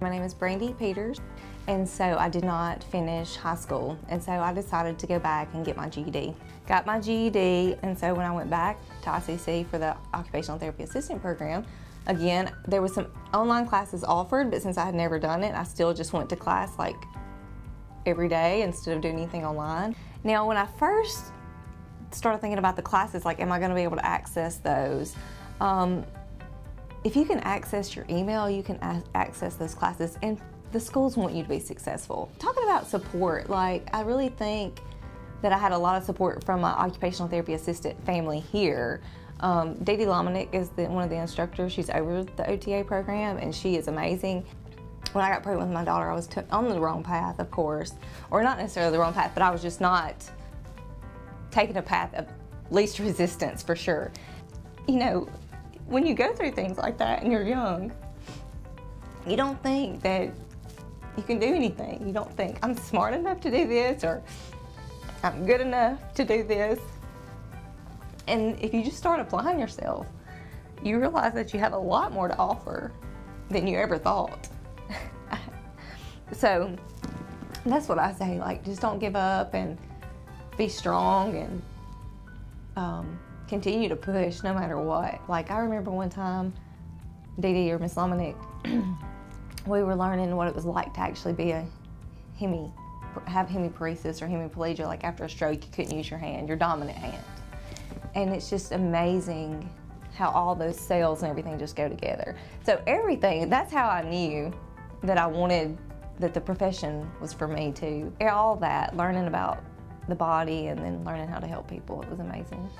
My name is Brandi Peters, and so I did not finish high school, and so I decided to go back and get my GED. Got my GED, and so when I went back to ICC for the Occupational Therapy Assistant Program, again, there was some online classes offered, but since I had never done it, I still just went to class like every day instead of doing anything online. Now, when I first started thinking about the classes, like, am I going to be able to access those? Um, if you can access your email, you can access those classes, and the schools want you to be successful. Talking about support, like, I really think that I had a lot of support from my occupational therapy assistant family here. Um, Dee Lomenick is the, one of the instructors. She's over the OTA program, and she is amazing. When I got pregnant with my daughter, I was on the wrong path, of course, or not necessarily the wrong path, but I was just not taking a path of least resistance for sure. You know, when you go through things like that and you're young, you don't think that you can do anything. You don't think, I'm smart enough to do this or I'm good enough to do this. And if you just start applying yourself, you realize that you have a lot more to offer than you ever thought. so that's what I say, like just don't give up and be strong and um, continue to push no matter what. Like I remember one time, Dee Dee or Miss Lomenick, we were learning what it was like to actually be a hemi, have hemiparesis or hemiplegia. Like after a stroke, you couldn't use your hand, your dominant hand. And it's just amazing how all those cells and everything just go together. So everything, that's how I knew that I wanted, that the profession was for me too. All that, learning about the body and then learning how to help people, it was amazing.